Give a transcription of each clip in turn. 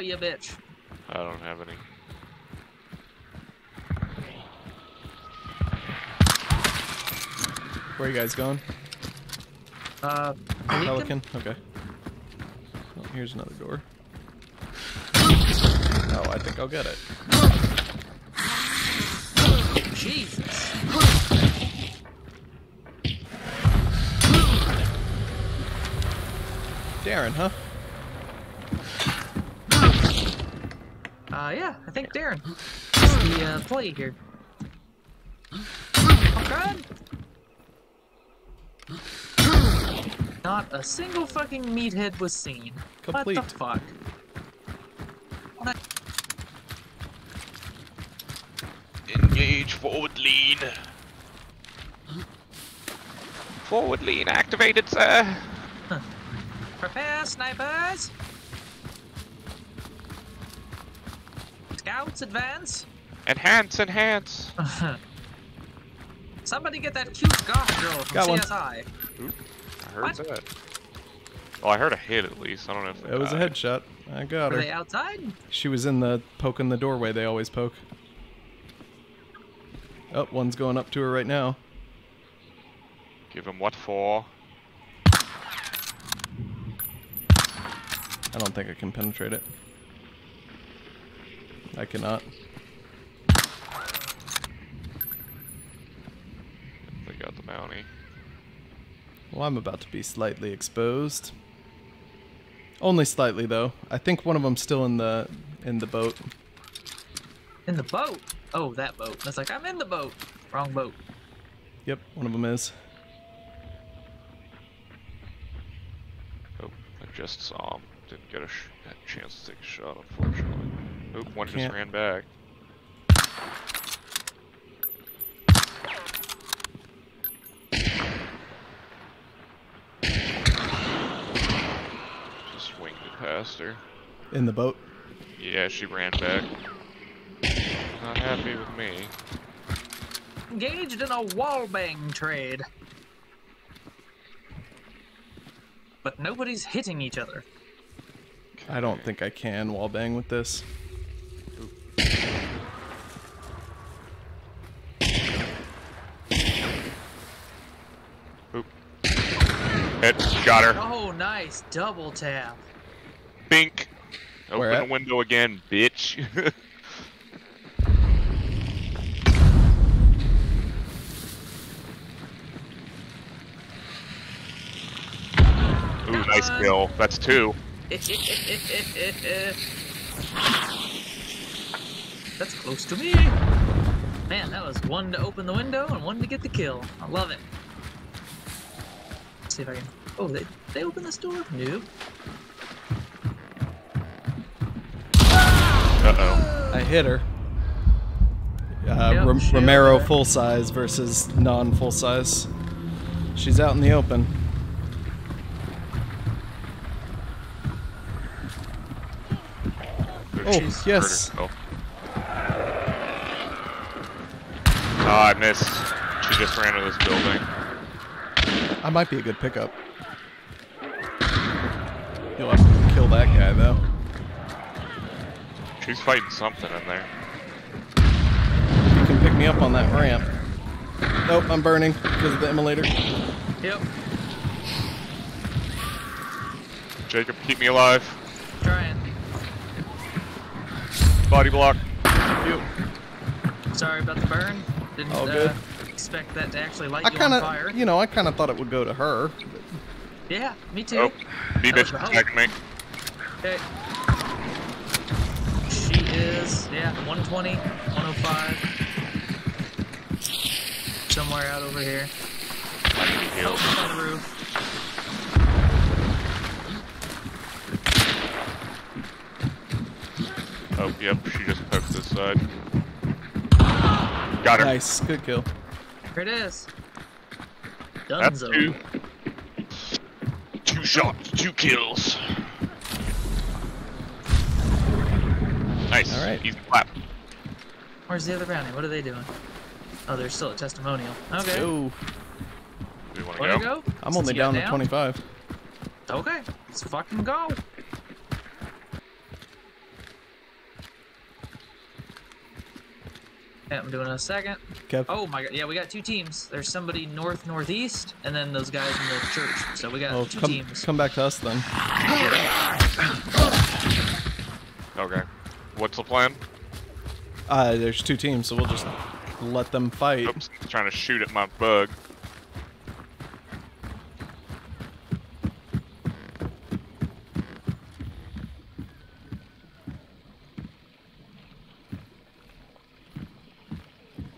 be a bitch. I don't have any. Where are you guys going? Uh, Pelican? Pelican? Okay. Oh, here's another door. Oh, I think I'll get it. Jesus. Darin, huh? Yeah, I think Darin is the uh, play here. Oh, God. Not a single fucking meathead was seen. Complete. What the fuck? Engage forward lean. Forward lean activated, sir. Prepare, snipers! Scouts, advance! Enhance, enhance. Somebody get that cute goth girl from Got one. CSI. I heard What? that. Well, I heard a hit at least. I don't know if they It was a headshot. I got Were her. they outside? She was in the poke in the doorway they always poke. Oh, one's going up to her right now. Give him what for? I don't think I can penetrate it. I cannot. They got the bounty. Well, I'm about to be slightly exposed. Only slightly, though. I think one of them's still in the in the boat. In the boat? Oh, that boat. I was like, I'm in the boat. Wrong boat. Yep, one of them is. Oh, I just saw him. Didn't get a, sh a chance to take a shot, unfortunately. Oop, one Can't- just ran back. Just winged it past her. In the boat. Yeah, she ran back. Not happy with me. Engaged in a wallbang trade. But nobody's hitting each other. I don't think I can wall bang with this. Hit. Got her. Oh, nice. Double tap. Bink. Open Where the at? window again, bitch. Ooh, nice uh-huh. kill. That's two. That's close to me. Man, that was one to open the window and one to get the kill. I love it. Let's see if I can. Oh, they they open this door? Nope. Uh oh. I hit her. Uh, Yep, Rom- Romero over there. full size versus non full size. She's out in the open. Oh, yes. Oh, I missed. She just ran to this building. I might be a good pickup. You'll have to kill that guy though. She's fighting something in there. You can pick me up on that ramp. Nope, I'm burning because of the immolator. Yep. Jacob, keep me alive. Trying. Body block. You. Sorry about the burn. Didn't All uh, good. Expect that to actually light I you kind on fire. of, you know, I kind of thought it would go to her. Yeah, me too. Oh, B bitch the attacking me. Okay. She is, yeah, 120, 105. Somewhere out over here. I need Oh, heals. up on the roof. Oh, yep, she just poked this side. Got her. Nice, good kill. Here it is. That's Dunzo. two. Two shots, two kills. Nice. All right. Easy clap. Where's the other brownie? What are they doing? Oh, they're still a testimonial. Okay. Yo, Do we want Where to to go? go? I'm Since only you got down to 25. Okay, let's fucking go. Yeah, I'm doing a second. Kev. Oh my god, yeah, we got two teams. There's somebody north northeast, and then those guys in the church. So we got Oh, two come, teams. come back to us then. Okay. What's the plan? Uh, there's two teams, so we'll just let them fight. Oops, trying to shoot at my bug.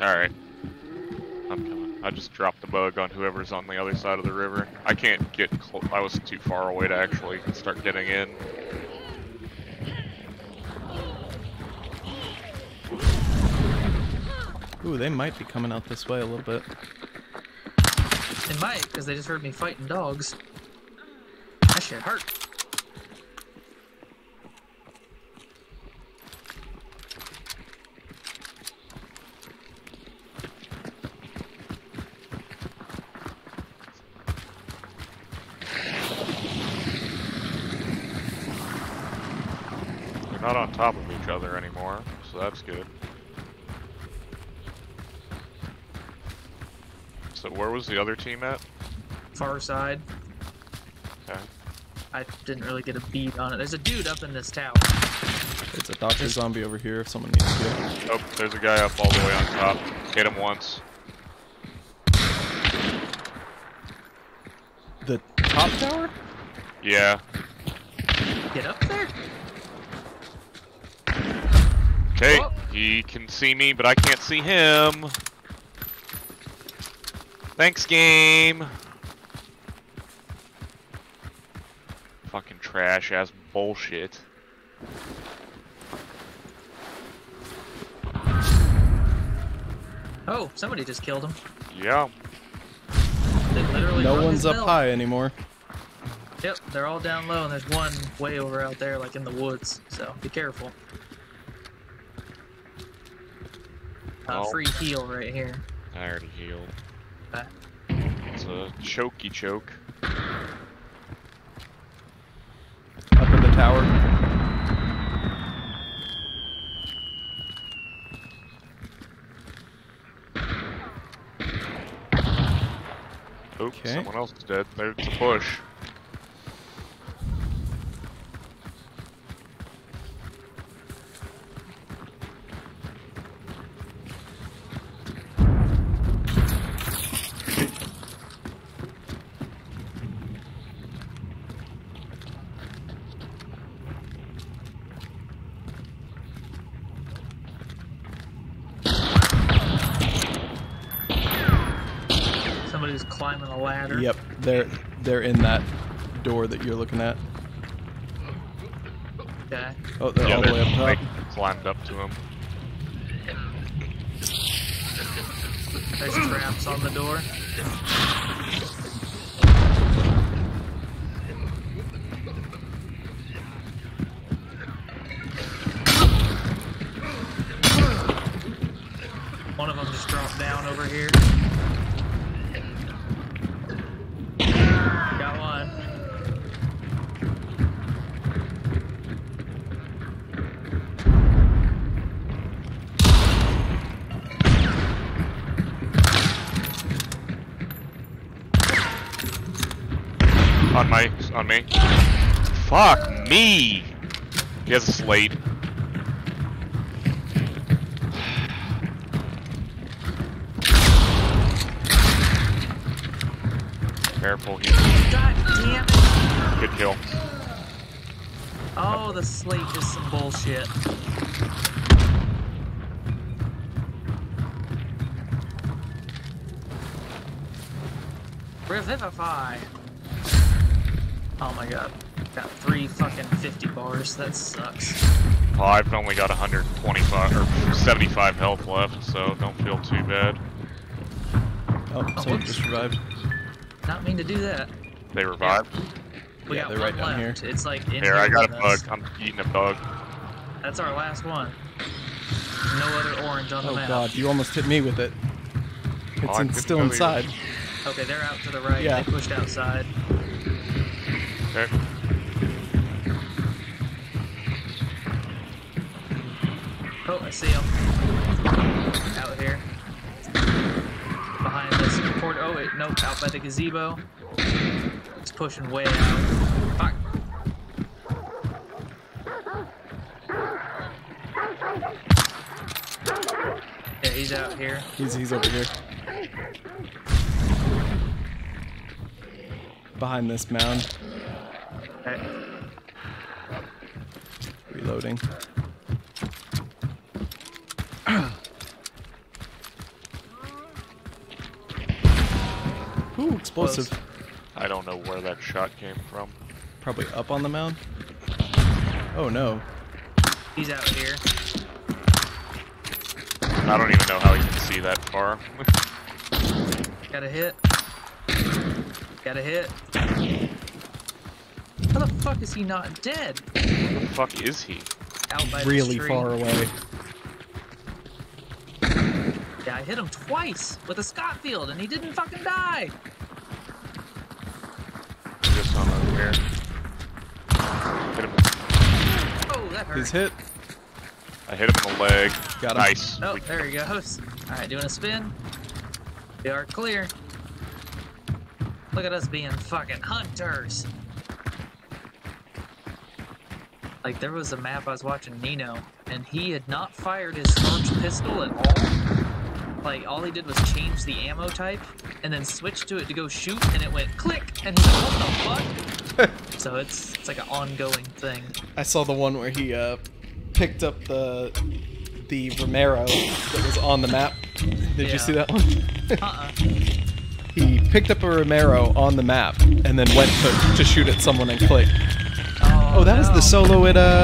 Alright. I'm coming. I just dropped the bug on whoever's on the other side of the river. I can't get close. I was too far away to actually start getting in. Ooh, they might be coming out this way a little bit. They might, because they just heard me fighting dogs. That shit hurt. Not on top of each other anymore, so that's good. So where was the other team at? Far side. Okay. I didn't really get a beat on it. There's a dude up in this tower. It's a doctor zombie over here if someone needs to. Oh, there's a guy up all the way on top. Hit him once. The top tower? Yeah. Get up there? Okay, Whoa. he can see me, but I can't see him. Thanks, game. Fucking trash ass bullshit. Oh, somebody just killed him. Yeah. They literally No one's up bell. high anymore. Yep, they're all down low, and there's one way over out there, like in the woods. So be careful. Oh. free heal right here. I already healed. Okay. It's a chokey choke. Up in the tower. Oops, Okay. someone else is dead. There's a push. Ladder. Yep, they're they're in that door that you're looking at. Okay. Oh, they're yeah, all the way up they top. climbed up to him. There's traps on the door. One of them just dropped down over here. Got one. On my, on me. Fuck me! He has a slate. Careful, he God damn it! good kill. Oh, the slate is some bullshit. Revivify! Oh my god. Got three fucking 50 bars. That sucks. Well, I've only got 125 or 75 health left, so don't feel too bad. Oh, oh someone just revived. Not mean to do that. They revived. We Yeah, got they're right down left. It's like in Here, I got a with bug. I'm eating a bug. That's our last one. No other orange on the oh, map. Oh god, you almost hit me with it. Oh, it's Oh, in, still go either. inside. Okay, they're out to the right. Yeah. They pushed outside. Okay. Oh, I see him. Out here. Behind this port. Oh, wait, nope. Out by the gazebo. It's pushing way out. Fuck. Yeah, he's out here. He's, he's over here. Behind this mound. Okay. Reloading. Ooh, explosive. Close. I don't know where that shot came from. Probably up on the mound. Oh no. He's out here. I don't even know how you can see that far. Got a hit. Got a hit. How the fuck is he not dead? Where the fuck is he? Out by Really this tree. far away. Yeah, I hit him twice with a Scottfield and he didn't fucking die. Just on over here. Hit him. Oh, that hurt. He's hit. I hit him in the leg. Got him. Nice. Oh, there he goes. Alright, doing a spin. We are clear. Look at us being fucking hunters. Like, there was a map I was watching Nino, and he had not fired his charged pistol at all. Like, all he did was change the ammo type, and then switch to it to go shoot, and it went click, and he's like, what the fuck? so it's, it's like an ongoing thing. I saw the one where he uh, picked up the the Romero that was on the map. Did Yeah. you see that one? Uh-uh. he picked up a Romero on the map and then went to, to shoot at someone and clicked. Oh, that was the solo at uh